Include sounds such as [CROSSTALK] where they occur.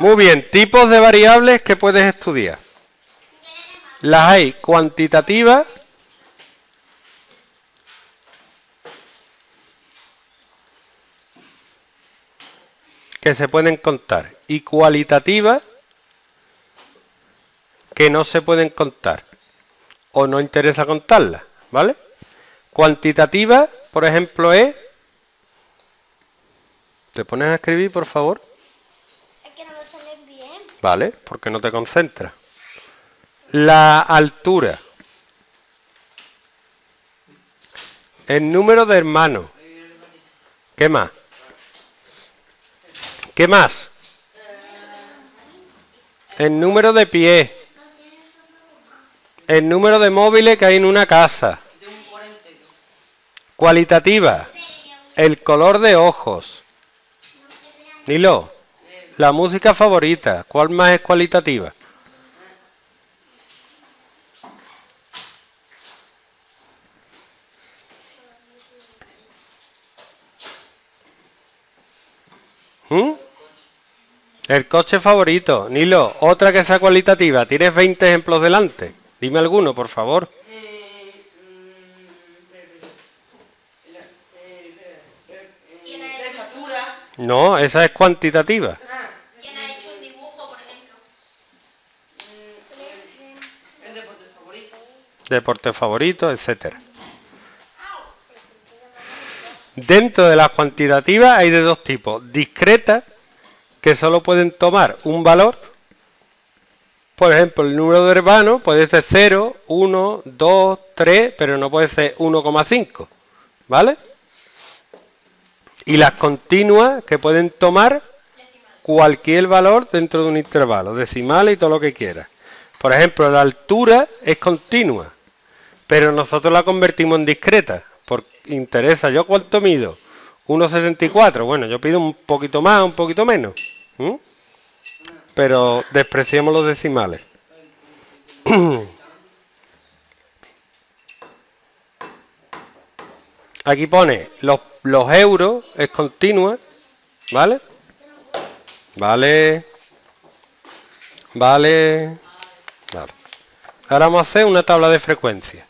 Muy bien, tipos de variables que puedes estudiar. Las hay cuantitativas, que se pueden contar y cualitativas que no se pueden contar o no interesa contarlas, ¿vale? Cuantitativa, por ejemplo, es... ¿Te pones a escribir, por favor? Es que no me sale bien. ¿Vale? Porque no te concentras. La altura. El número de hermanos. ¿Qué más? ¿Qué más? El número de pies. El número de móviles que hay en una casa. Cualitativa. El color de ojos. Nilo. La música favorita. ¿Cuál más es cualitativa? ¿Mm? El coche favorito. Nilo, otra que sea cualitativa. Tienes 20 ejemplos delante. Dime alguno, por favor. Eh, mm, eh, eh. No, esa es cuantitativa. Ah, ¿Quién ha hecho un dibujo, por ejemplo? mm, el, el deporte favorito. Etcétera. Dentro de las cuantitativas hay de dos tipos. Discretas, que solo pueden tomar un valor. Por ejemplo, el número de hermanos puede ser 0, 1, 2, 3, pero no puede ser 1,5. ¿Vale? Y las continuas, que pueden tomar cualquier valor dentro de un intervalo, decimales y todo lo que quieras. Por ejemplo, la altura es continua, pero nosotros la convertimos en discreta. Por interesa, ¿yo cuánto mido? 1,74. Bueno, yo pido un poquito más, un poquito menos. Pero despreciamos los decimales. [CLEARS THROAT] Aquí pone los euros, es continua, ¿vale? Vale. Vale. Ahora vamos a hacer una tabla de frecuencia.